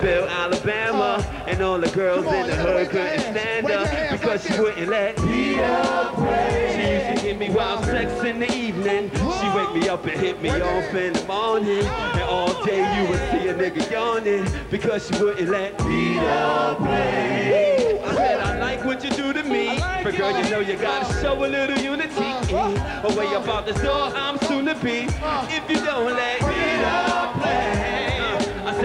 Bill, Alabama, and all the girls on, in the hood gotta wave your couldn't stand her because she wouldn't let me up. She used to hit me while sex in the evening. She wake me up and hit me off in the morning. And all day you would see a nigga yawning because she wouldn't let me up. I said, I like what you do to me. But girl, you know you gotta show a little unity. Away way about the door, I'm soon to be. If you don't let me up, play.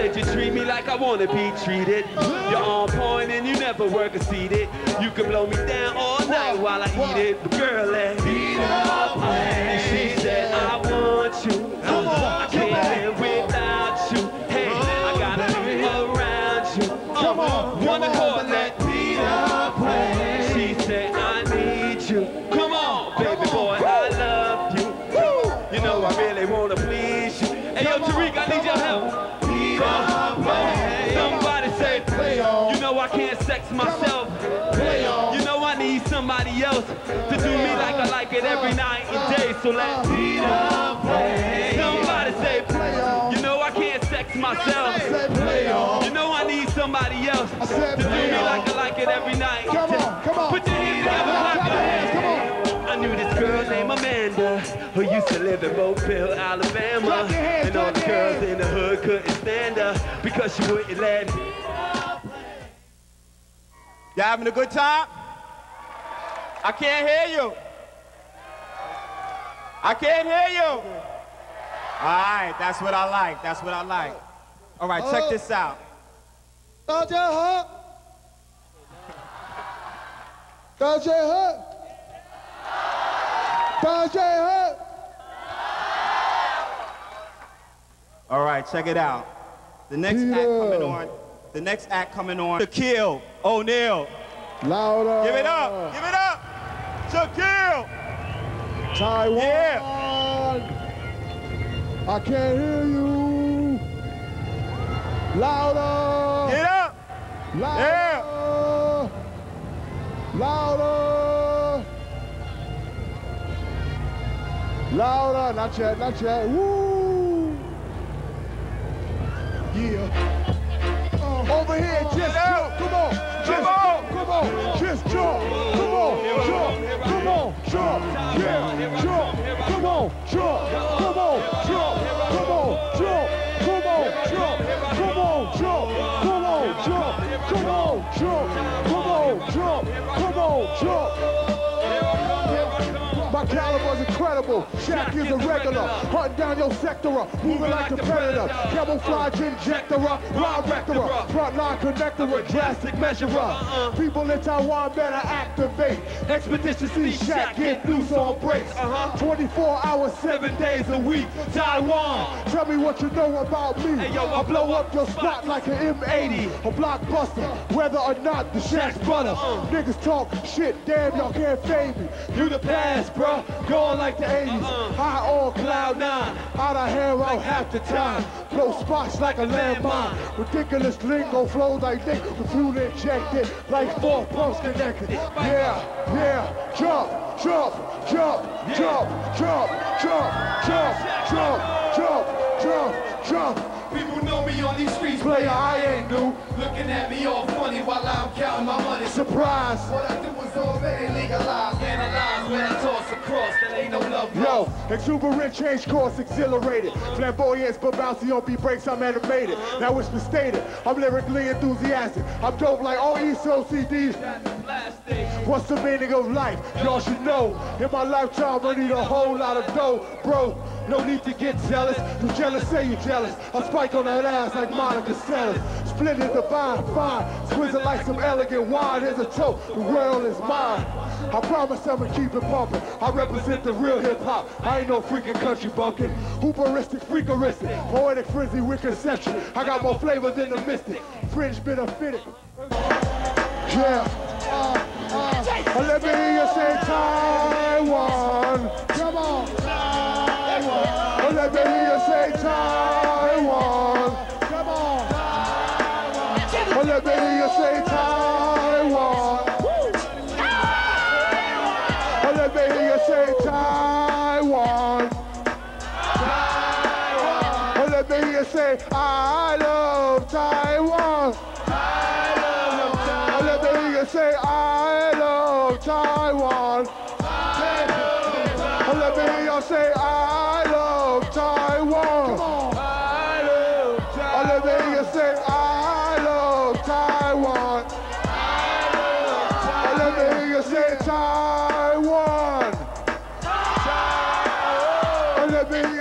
You treat me like I wanna be treated. You're on point and you never work a seated. You can blow me down all night while I eat it. Girl, let me up. And myself. You know I need somebody else to do me like I like it every night and day. So let me up. Somebody say, play. On You know I can't sex myself. You know I need somebody else to do me like I like it every night. Come on, come on. Put your hands together, Clap your hands, come on. I knew this girl named Amanda who used to live in Mobile, Alabama. Clap your hands, and all the girls in the hood couldn't stand her because she wouldn't let me. Y'all having a good time? I can't hear you. I can't hear you. All right, that's what I like. That's what I like. All right, check this out. Dodge Hut. Dodge Hut. Dodge Hut. All right, check it out. The next act coming on. The next act coming on. Shaquille O'Neal. Louder. Give it up. Give it up. Shaquille. Taiwan. Yeah. I can't hear you. Louder. Get up. Louder. Louder. Louder. Not yet, not yet. Woo. Yeah. Uh, over here, just jump. Come on. Just jump. Come on. Just jump. Come on. Jump. Come on. Jump. Yeah. Jump. Come on. Jump. Come on. Jump. Come on. Jump. Come on. Jump. Come on. Jump. Come on. Jump. Come on. Jump. Come on. Jump. Come on. Jump. My caliber's incredible. Shaq is a regular. Hunting down your sector. Moving like a predator. Camouflage injector. Rhyme rector. Frontline connector. Drastic measurer. People in Taiwan better activate. Expedition see Shaq get loose on breaks. 24 hours, 7 days a week. Taiwan. Tell me what you know about me. I blow up your spot like an M80. A blockbuster. Whether or not the Shaq's butter. Niggas talk shit. Damn, y'all can't fade me. You the past, bruh. Going like the 80s. High on cloud nine. Out of hair out half the time. Blow spots like a landmine. Ridiculous lingo flows like Nick. With fuel injected like four pumps connected. Yeah, yeah. Jump, jump, jump, jump, jump, jump, jump, jump, jump, jump, jump. People know me on these streets, Player, I ain't new. looking at me all funny counting my money. Surprise. What I do is already legalized, analyzed when I toss across. There ain't no love Yo, exuberant change course, exhilarated. Flamboyance, but bouncy on beat breaks, I'm animated. Uh-huh. Now it's stated, I'm lyrically enthusiastic. I'm dope like all ESO CDs. What's the meaning of life? Y'all should know. In my lifetime, I need a whole lot of dough, bro. No need to get jealous. You jealous, say you jealous. I spike on that ass like Monica Seles. Split it divine, fine. Squeeze it like some elegant wine. Here's a toast. The world is mine. I promise I'ma keep it pumping. I represent the real hip hop. I ain't no freaking country bumpkin. Hooperistic, freakeristic. Poetic frenzy with conception. I got more flavor than the mystic. Fringe of fitted. Yeah. Uh, uh, you say Taiwan. Let me hear you say Taiwan. Taiwan. Let me hear you say I love Taiwan.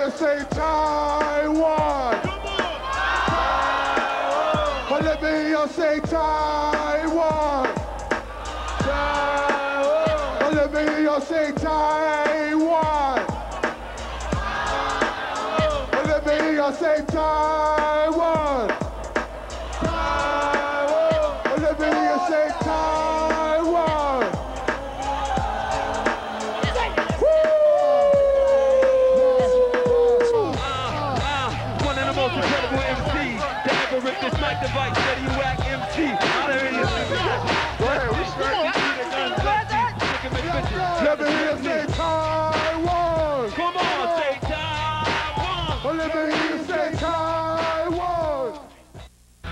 Hear you say, Taiwan. Let me hear you say, Taiwan. Let me hear you say, Taiwan. Let me hear you say, Taiwan. Taiwan. Let me hear you say, Taiwan.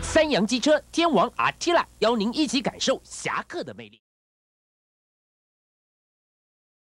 三洋机车天王阿提拉邀您一起感受侠客的魅力。